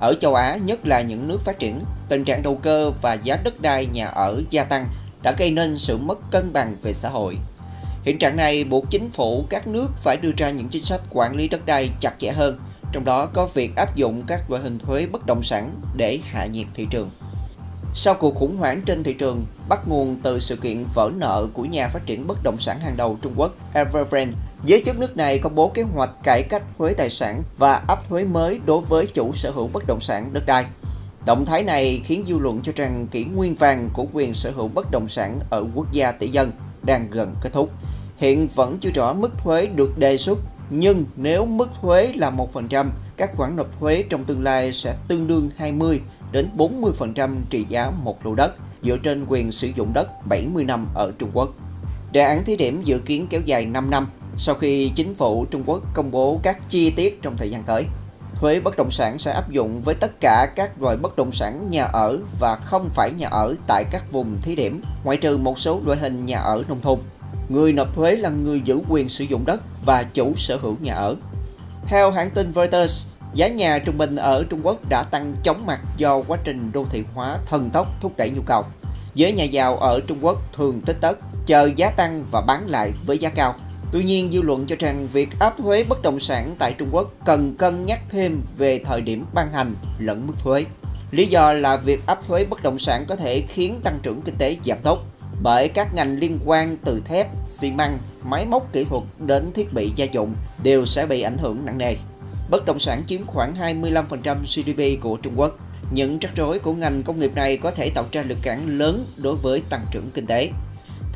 Ở châu Á, nhất là những nước phát triển, tình trạng đầu cơ và giá đất đai nhà ở gia tăng đã gây nên sự mất cân bằng về xã hội. Hiện trạng này buộc chính phủ các nước phải đưa ra những chính sách quản lý đất đai chặt chẽ hơn, trong đó có việc áp dụng các loại hình thuế bất động sản để hạ nhiệt thị trường. Sau cuộc khủng hoảng trên thị trường, bắt nguồn từ sự kiện vỡ nợ của nhà phát triển bất động sản hàng đầu Trung Quốc Evergrande, giới chức nước này công bố kế hoạch cải cách thuế tài sản và áp thuế mới đối với chủ sở hữu bất động sản đất đai. Động thái này khiến dư luận cho rằng kỷ nguyên vàng của quyền sở hữu bất động sản ở quốc gia tỷ dân đang gần kết thúc. Hiện vẫn chưa rõ mức thuế được đề xuất, nhưng nếu mức thuế là 1%, các khoản nộp thuế trong tương lai sẽ tương đương 20 đến 40% trị giá một lô đất dựa trên quyền sử dụng đất 70 năm ở Trung Quốc. Đề án thí điểm dự kiến kéo dài 5 năm sau khi chính phủ Trung Quốc công bố các chi tiết trong thời gian tới. Thuế bất động sản sẽ áp dụng với tất cả các loại bất động sản nhà ở và không phải nhà ở tại các vùng thí điểm, ngoại trừ một số loại hình nhà ở nông thôn. Người nộp thuế là người giữ quyền sử dụng đất và chủ sở hữu nhà ở. Theo hãng tin Reuters, Giá nhà trung bình ở Trung Quốc đã tăng chóng mặt do quá trình đô thị hóa thần tốc thúc đẩy nhu cầu. Giới nhà giàu ở Trung Quốc thường tích tất, chờ giá tăng và bán lại với giá cao. Tuy nhiên, dư luận cho rằng việc áp thuế bất động sản tại Trung Quốc cần cân nhắc thêm về thời điểm ban hành lẫn mức thuế. Lý do là việc áp thuế bất động sản có thể khiến tăng trưởng kinh tế giảm tốc bởi các ngành liên quan từ thép, xi măng, máy móc kỹ thuật đến thiết bị gia dụng đều sẽ bị ảnh hưởng nặng nề bất động sản chiếm khoảng 25% GDP của Trung Quốc. Những rắc rối của ngành công nghiệp này có thể tạo ra lực cản lớn đối với tăng trưởng kinh tế.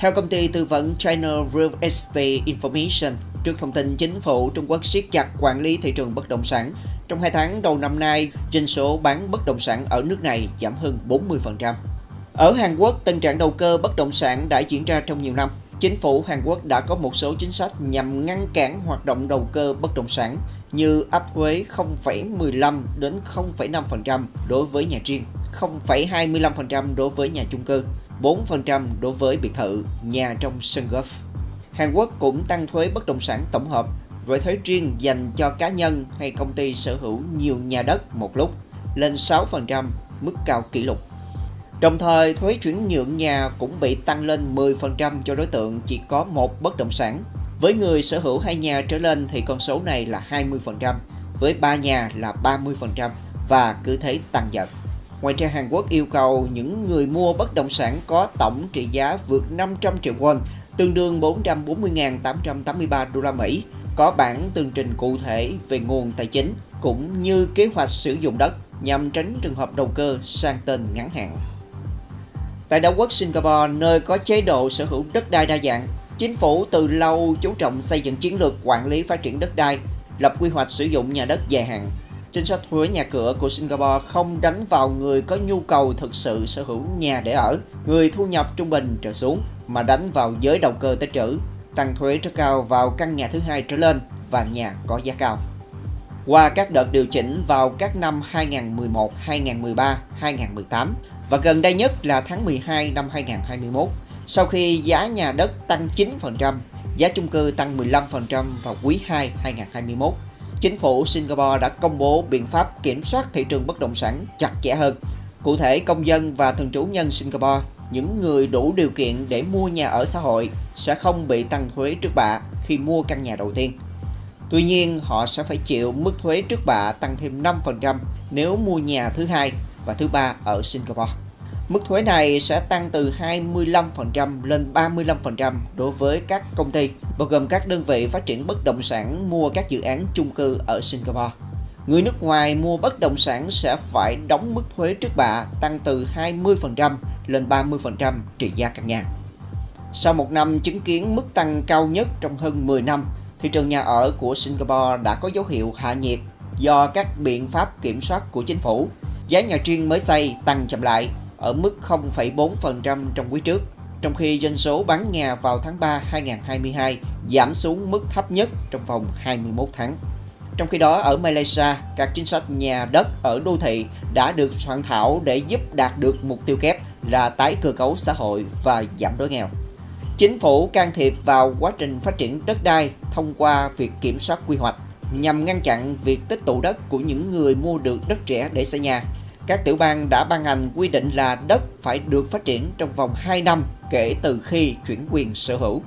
Theo công ty tư vấn China Real Estate Information, trước thông tin chính phủ Trung Quốc siết chặt quản lý thị trường bất động sản, trong hai tháng đầu năm nay, doanh số bán bất động sản ở nước này giảm hơn 40%. Ở Hàn Quốc, tình trạng đầu cơ bất động sản đã diễn ra trong nhiều năm. Chính phủ Hàn Quốc đã có một số chính sách nhằm ngăn cản hoạt động đầu cơ bất động sản như áp thuế 0,15 đến 0,5% đối với nhà riêng, 0,25% đối với nhà chung cư, 4% đối với biệt thự, nhà trong sân golf. Hàn Quốc cũng tăng thuế bất động sản tổng hợp với thuế riêng dành cho cá nhân hay công ty sở hữu nhiều nhà đất một lúc lên 6%, mức cao kỷ lục. Đồng thời, thuế chuyển nhượng nhà cũng bị tăng lên 10% cho đối tượng chỉ có một bất động sản với người sở hữu hai nhà trở lên thì con số này là 20%, với ba nhà là 30% và cứ thế tăng dần. Ngoài ra Hàn Quốc yêu cầu những người mua bất động sản có tổng trị giá vượt 500 triệu won, tương đương 440.883 đô la Mỹ, có bản tường trình cụ thể về nguồn tài chính cũng như kế hoạch sử dụng đất nhằm tránh trường hợp đầu cơ sang tên ngắn hạn. Tại đảo quốc Singapore, nơi có chế độ sở hữu đất đai đa dạng, Chính phủ từ lâu chú trọng xây dựng chiến lược quản lý phát triển đất đai, lập quy hoạch sử dụng nhà đất dài hạn. Chính sách thuế nhà cửa của Singapore không đánh vào người có nhu cầu thực sự sở hữu nhà để ở, người thu nhập trung bình trở xuống, mà đánh vào giới đầu cơ tích trữ, tăng thuế rất cao vào căn nhà thứ hai trở lên và nhà có giá cao. Qua các đợt điều chỉnh vào các năm 2011, 2013, 2018 và gần đây nhất là tháng 12 năm 2021, sau khi giá nhà đất tăng 9%, giá chung cư tăng 15% vào quý 2 2021, chính phủ Singapore đã công bố biện pháp kiểm soát thị trường bất động sản chặt chẽ hơn. Cụ thể, công dân và thường trú nhân Singapore, những người đủ điều kiện để mua nhà ở xã hội sẽ không bị tăng thuế trước bạ khi mua căn nhà đầu tiên. Tuy nhiên, họ sẽ phải chịu mức thuế trước bạ tăng thêm 5% nếu mua nhà thứ hai và thứ ba ở Singapore. Mức thuế này sẽ tăng từ 25% lên 35% đối với các công ty, bao gồm các đơn vị phát triển bất động sản mua các dự án chung cư ở Singapore. Người nước ngoài mua bất động sản sẽ phải đóng mức thuế trước bạ tăng từ 20% lên 30% trị giá căn nhà. Sau một năm chứng kiến mức tăng cao nhất trong hơn 10 năm, thị trường nhà ở của Singapore đã có dấu hiệu hạ nhiệt do các biện pháp kiểm soát của chính phủ. Giá nhà riêng mới xây tăng chậm lại ở mức 0,4% trong quý trước, trong khi doanh số bán nhà vào tháng 3 2022 giảm xuống mức thấp nhất trong vòng 21 tháng. Trong khi đó ở Malaysia, các chính sách nhà đất ở đô thị đã được soạn thảo để giúp đạt được mục tiêu kép là tái cơ cấu xã hội và giảm đói nghèo. Chính phủ can thiệp vào quá trình phát triển đất đai thông qua việc kiểm soát quy hoạch. nhằm ngăn chặn việc tích tụ đất của những người mua được đất rẻ để xây nhà. Các tiểu bang đã ban hành quy định là đất phải được phát triển trong vòng 2 năm kể từ khi chuyển quyền sở hữu.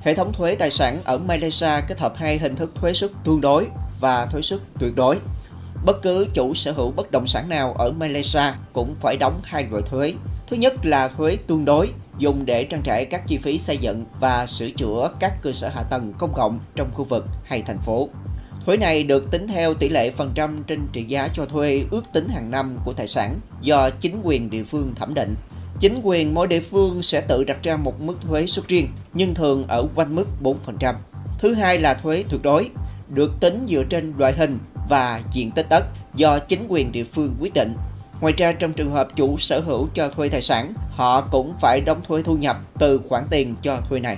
Hệ thống thuế tài sản ở Malaysia kết hợp hai hình thức thuế suất tương đối và thuế suất tuyệt đối. Bất cứ chủ sở hữu bất động sản nào ở Malaysia cũng phải đóng hai loại thuế. Thứ nhất là thuế tương đối, dùng để trang trải các chi phí xây dựng và sửa chữa các cơ sở hạ tầng công cộng trong khu vực hay thành phố. Thuế này được tính theo tỷ lệ phần trăm trên trị giá cho thuê ước tính hàng năm của tài sản do chính quyền địa phương thẩm định. Chính quyền mỗi địa phương sẽ tự đặt ra một mức thuế suất riêng, nhưng thường ở quanh mức 4%. Thứ hai là thuế tuyệt đối, được tính dựa trên loại hình và diện tích đất do chính quyền địa phương quyết định. Ngoài ra trong trường hợp chủ sở hữu cho thuê tài sản, họ cũng phải đóng thuế thu nhập từ khoản tiền cho thuê này.